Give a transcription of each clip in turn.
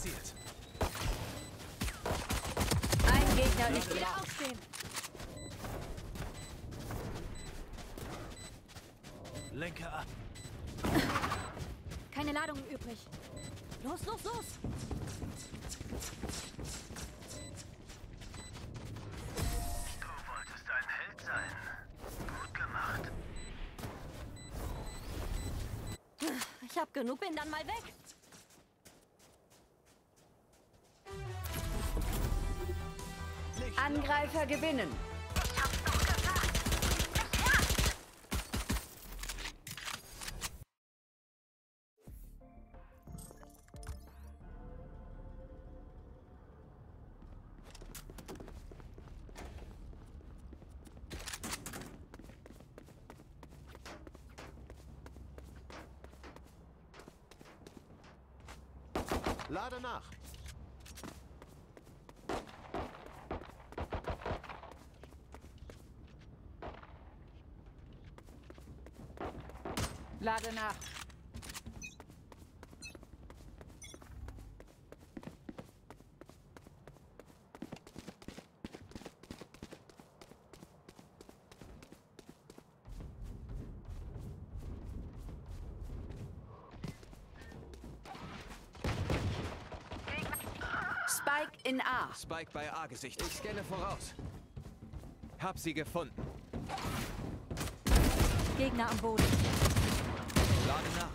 platziert. Ein Gegner nicht wieder aufstehen. Lenke ab. Keine Ladung übrig. Los, los, los! Du wolltest ein Held sein. Gut gemacht. Ich hab genug, bin dann mal weg. Angreifer gewinnen. Lade nach. Lade nach. Spike in A. Spike bei A gesichtet. Ich scanne voraus. Hab sie gefunden. Gegner am Boden. Lade nach.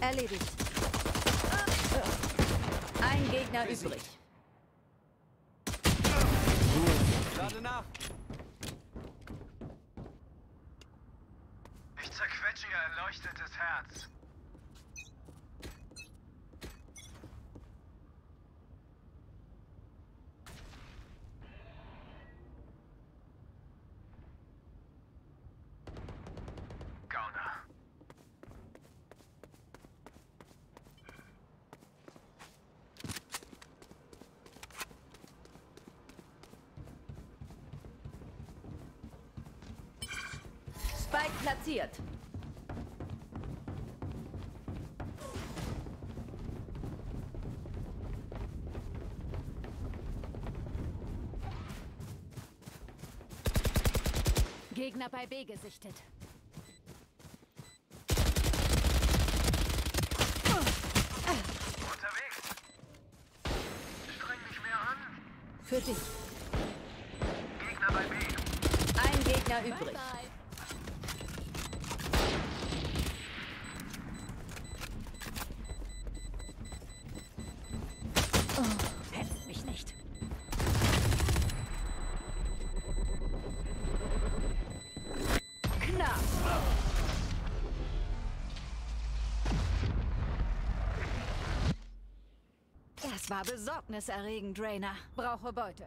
Erledigt. Ein Gegner übrig. Lade nach. Ich zerquetsche ihr erleuchtetes Herz. Platziert. Gegner bei B gesichtet. Unterwegs. Streng mich mehr an. Für dich. Gegner bei B. Ein Gegner übrig. Oh, War besorgniserregend, Rainer. Brauche Beute.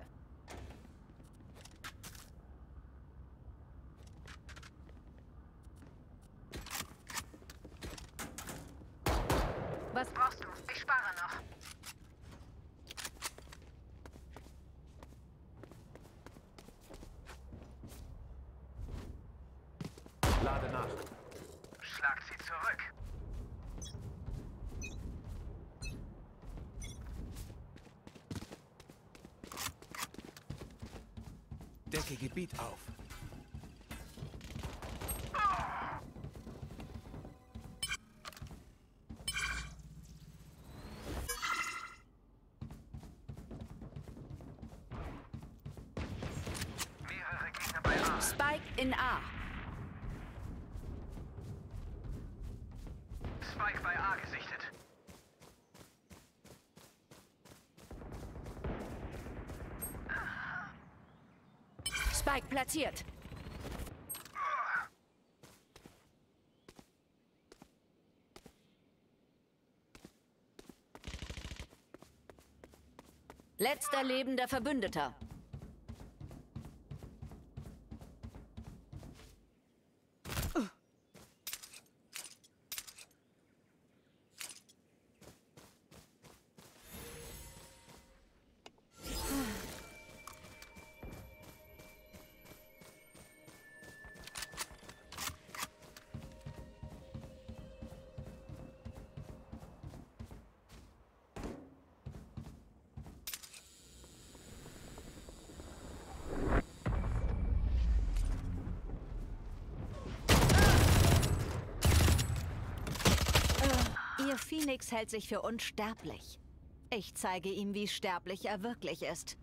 Was Brauchst du? Ich spare noch. Lade nach. Schlag sie zurück. Decke Gebiet auf. Spike platziert. Letzter lebender Verbündeter. Phoenix hält sich für unsterblich. Ich zeige ihm, wie sterblich er wirklich ist.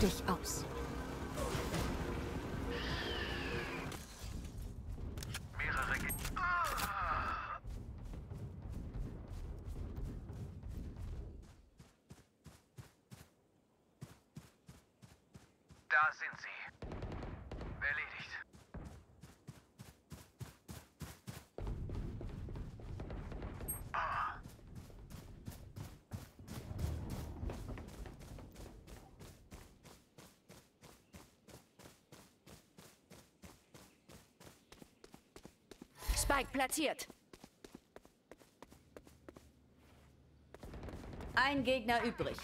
Dich aus. Ah! Da sind sie. Erledigt. Spike platziert. Ein Gegner übrig.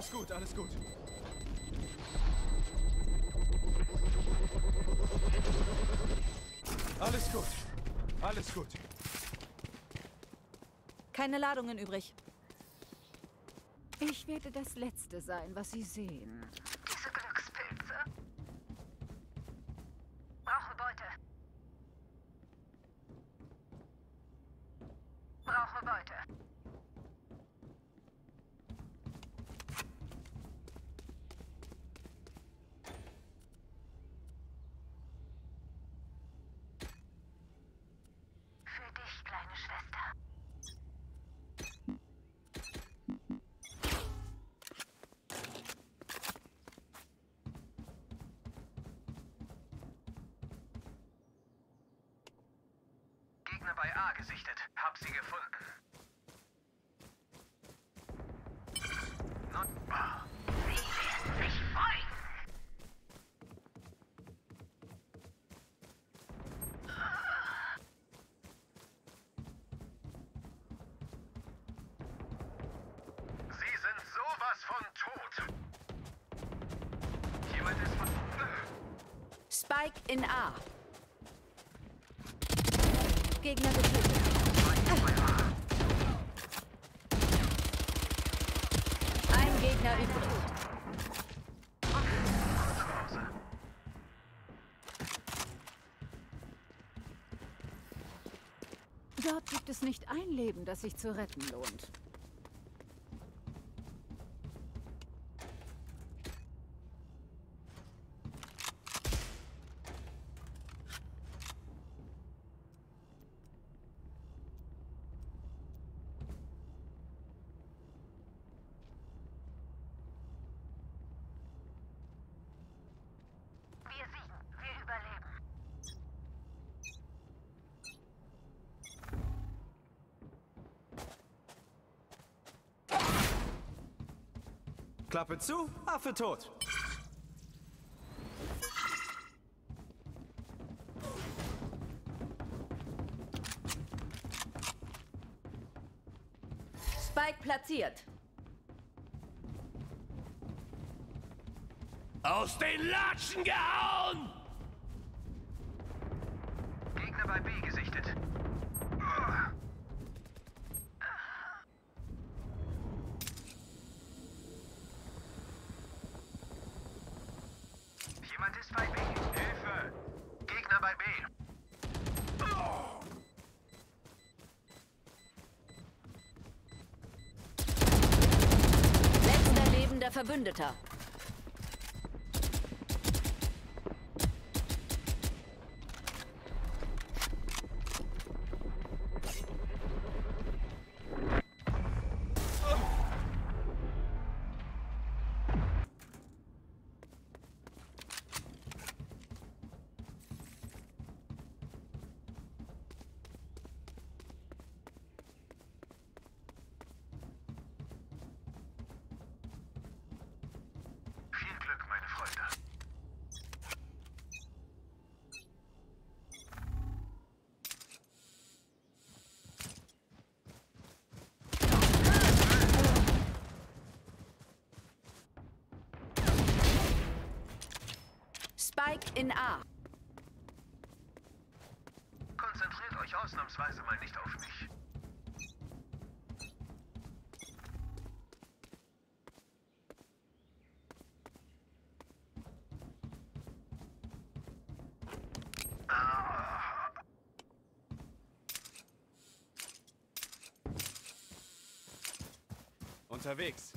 Alles gut, alles gut. Alles gut. Alles gut. Keine Ladungen übrig. Ich werde das Letzte sein, was Sie sehen. Gegner bei A gesichtet. Hab sie gefunden. Not oh. Sie werden sich freuen. Sie sind sowas von tot. Jemand ist von... Spike in A. Gegner getötet. Ein Gegner übrig. Dort gibt es nicht ein Leben, das sich zu retten lohnt. Klappe zu, Affe tot. Spike platziert. Aus den Latschen gehauen! Verbündeter. Spike in A. Konzentriert euch ausnahmsweise mal nicht auf mich. Unterwegs.